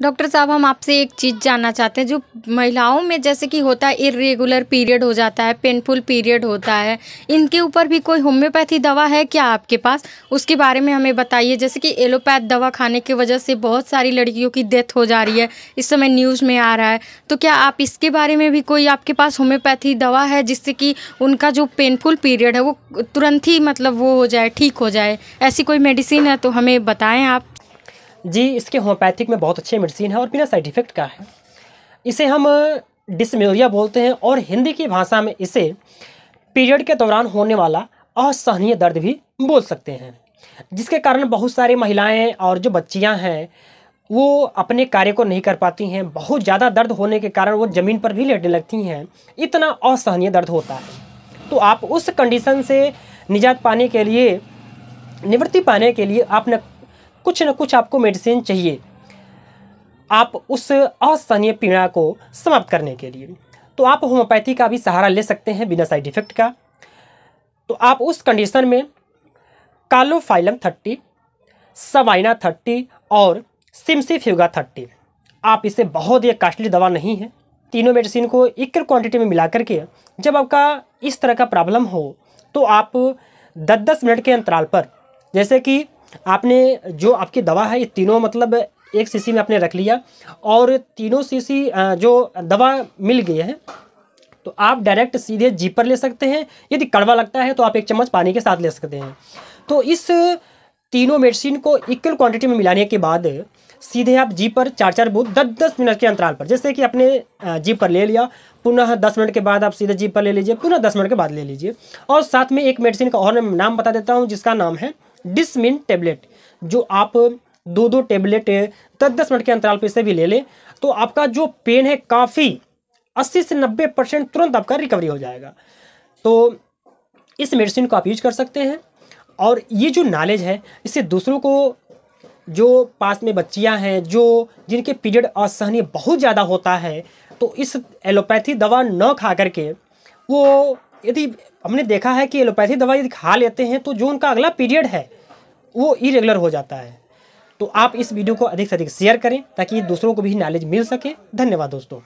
Doctor साहब, हम आपसे एक चीज़ जानना चाहते हैं, जो महिलाओं में जैसे कि होता है इरेगुलर पीरियड हो जाता है पेनफुल पीरियड होता है, इनके ऊपर भी कोई होम्योपैथी दवा है क्या आपके पास? उसके बारे में हमें बताइए, जैसे कि एलोपैथ दवा खाने की वजह से बहुत सारी लड़कियों की डेथ हो जा रही है, इस समय न्यूज़ में आ रहा है तो क्या आप इसके बारे में भी कोई आपके पास होम्योपैथी दवा है, जिससे कि उनका जो पेनफुल पीरियड है, वो तुरंत ही मतलब वो हो जाए, ठीक हो जाए? ऐसी कोई मेडिसिन है तो हमें बताएँ आप। जी, इसके होम्योपैथिक में बहुत अच्छे मेडिसिन है और बिना साइड इफ़ेक्ट का है। इसे हम डिसमेरिया बोलते हैं और हिंदी की भाषा में इसे पीरियड के दौरान होने वाला असहनीय दर्द भी बोल सकते हैं। जिसके कारण बहुत सारी महिलाएँ और जो बच्चियाँ हैं, वो अपने कार्य को नहीं कर पाती हैं। बहुत ज़्यादा दर्द होने के कारण वो ज़मीन पर भी लेटने लगती हैं। इतना असहनीय दर्द होता है। तो आप उस कंडीशन से निजात पाने के लिए, निवृत्ति पाने के लिए आपने कुछ न कुछ आपको मेडिसिन चाहिए। आप उस असहनीय पीड़ा को समाप्त करने के लिए। तो आप होम्योपैथी का भी सहारा ले सकते हैं बिना साइड इफ़ेक्ट का। तो आप उस कंडीशन में कालोफाइलम थर्टी सवाइना थर्टी और सिमसीफ्यूगा थर्टी आप इसे बहुत ही कास्टली दवा नहीं है। तीनों मेडिसिन को इक्वल क्वांटिटी में मिला करके जब आपका इस तरह का प्रॉब्लम हो तो आप दस दस मिनट के अंतराल पर, जैसे कि आपने जो आपकी दवा है, ये तीनों मतलब एक शीशी में आपने रख लिया और तीनों शीशी जो दवा मिल गई है तो आप डायरेक्ट सीधे जी पर ले सकते हैं। यदि कड़वा लगता है तो आप एक चम्मच पानी के साथ ले सकते हैं। तो इस तीनों मेडिसिन को इक्वल क्वांटिटी में मिलाने के बाद सीधे आप जी पर चार चार बूथ दस दस मिनट के अंतराल पर, जैसे कि आपने जी पर ले लिया, पुनः दस मिनट के बाद आप सीधे जी पर ले लीजिए, पुनः दस मिनट के बाद ले लीजिए। और साथ में एक मेडिसिन का और नाम बता देता हूँ, जिसका नाम है डिसमिन टेबलेट, जो आप दो दो टेबलेट दस दस मिनट के अंतराल पर इसे भी ले लें तो आपका जो पेन है काफ़ी अस्सी से नब्बे परसेंट तुरंत आपका रिकवरी हो जाएगा। तो इस मेडिसिन को आप यूज़ कर सकते हैं, और ये जो नॉलेज है, इससे दूसरों को जो पास में बच्चियाँ हैं, जो जिनके पीरियड असहनीय बहुत ज़्यादा होता है तो इस एलोपैथी दवा न खा करके, वो यदि हमने देखा है कि एलोपैथी दवा यदि खा लेते हैं तो जो उनका अगला पीरियड है वो इरेगुलर हो जाता है। तो आप इस वीडियो को अधिक से अधिक शेयर करें ताकि दूसरों को भी नॉलेज मिल सके। धन्यवाद दोस्तों।